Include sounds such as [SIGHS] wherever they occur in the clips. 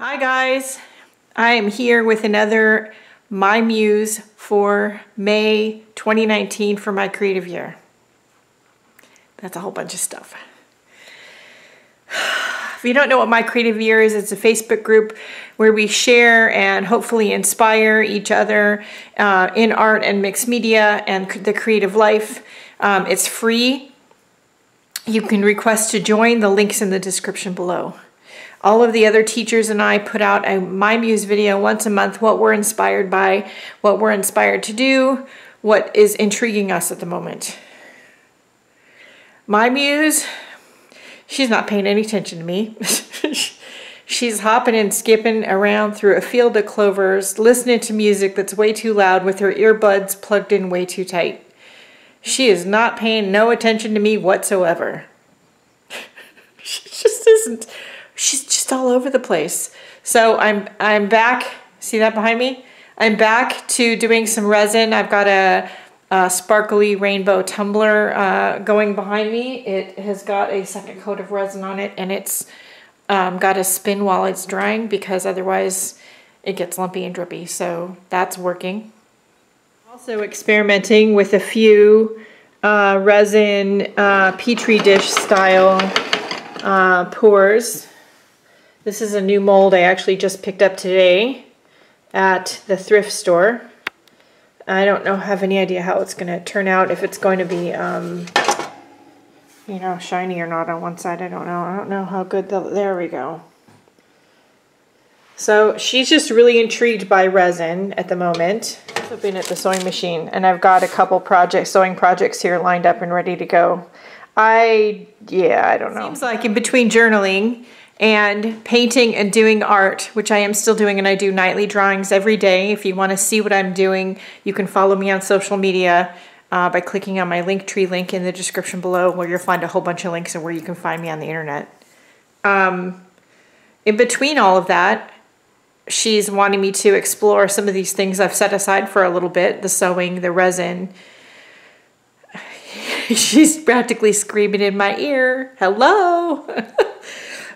Hi guys, I am here with another My Muse for May 2019 for my creative year. That's a whole bunch of stuff. [SIGHS] If you don't know what My Creative Year is, it's a Facebook group where we share and hopefully inspire each other uh, in art and mixed media and the creative life. Um, it's free. You can request to join. The link's in the description below. All of the other teachers and I put out a My Muse video once a month, what we're inspired by, what we're inspired to do, what is intriguing us at the moment. My Muse she's not paying any attention to me. [LAUGHS] she's hopping and skipping around through a field of clovers, listening to music that's way too loud with her earbuds plugged in way too tight. She is not paying no attention to me whatsoever. [LAUGHS] she just isn't. Just all over the place. So I'm I'm back. See that behind me? I'm back to doing some resin. I've got a uh, sparkly rainbow tumbler uh, going behind me. It has got a second coat of resin on it and it's um, got to spin while it's drying because otherwise it gets lumpy and drippy. So that's working. Also experimenting with a few uh, resin uh, petri dish style uh, pours. This is a new mold I actually just picked up today at the thrift store. I don't know, have any idea how it's going to turn out, if it's going to be, um, you know, shiny or not on one side. I don't know. I don't know how good, the, there we go. So she's just really intrigued by resin at the moment. I've been at the sewing machine and I've got a couple projects, sewing projects here lined up and ready to go. I, yeah, I don't know. Seems like in between journaling and painting and doing art, which I am still doing, and I do nightly drawings every day. If you want to see what I'm doing, you can follow me on social media uh, by clicking on my Linktree link in the description below, where you'll find a whole bunch of links and where you can find me on the internet. Um, in between all of that, she's wanting me to explore some of these things I've set aside for a little bit the sewing, the resin. [LAUGHS] she's practically screaming in my ear, hello. [LAUGHS]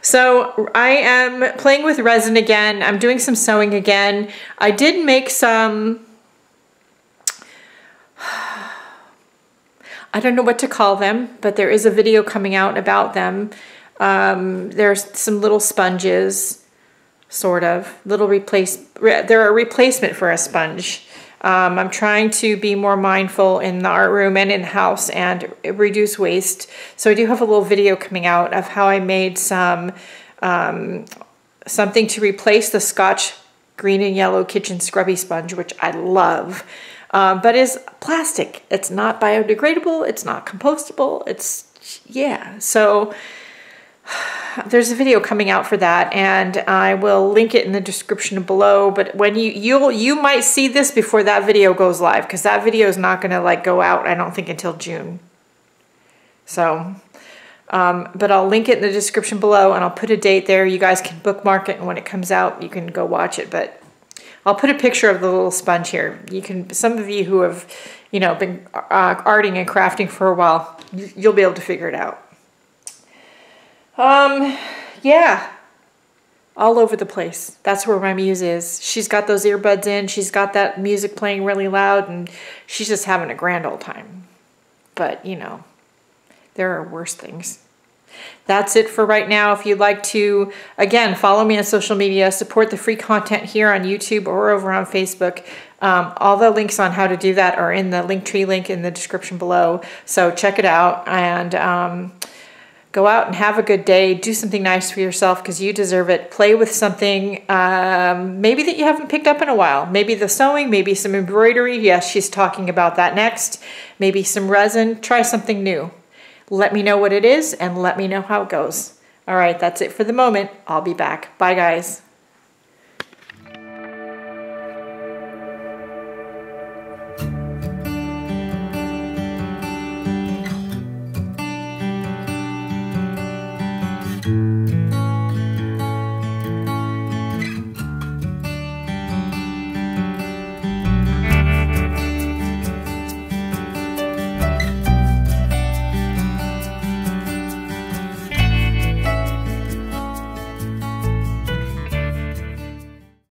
So I am playing with resin again. I'm doing some sewing again. I did make some, [SIGHS] I don't know what to call them, but there is a video coming out about them. Um, there's some little sponges, sort of, little replace, they're a replacement for a sponge. Um, I'm trying to be more mindful in the art room and in house and reduce waste. So I do have a little video coming out of how I made some um, something to replace the Scotch green and yellow kitchen scrubby sponge, which I love, um, but is plastic. It's not biodegradable. It's not compostable. It's, yeah. So there's a video coming out for that and I will link it in the description below but when you you'll you might see this before that video goes live because that video is not gonna like go out I don't think until June. So um, but I'll link it in the description below and I'll put a date there. You guys can bookmark it and when it comes out you can go watch it but I'll put a picture of the little sponge here. You can some of you who have you know been uh, arting and crafting for a while you'll be able to figure it out um, yeah, all over the place. That's where my muse is. She's got those earbuds in. She's got that music playing really loud, and she's just having a grand old time. But, you know, there are worse things. That's it for right now. If you'd like to, again, follow me on social media, support the free content here on YouTube or over on Facebook. Um, all the links on how to do that are in the Linktree link in the description below. So check it out. And um, Go out and have a good day. Do something nice for yourself because you deserve it. Play with something um, maybe that you haven't picked up in a while. Maybe the sewing, maybe some embroidery. Yes, she's talking about that next. Maybe some resin. Try something new. Let me know what it is and let me know how it goes. All right, that's it for the moment. I'll be back. Bye, guys.